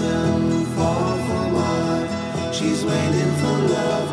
reason for, for mine. She's waiting for love.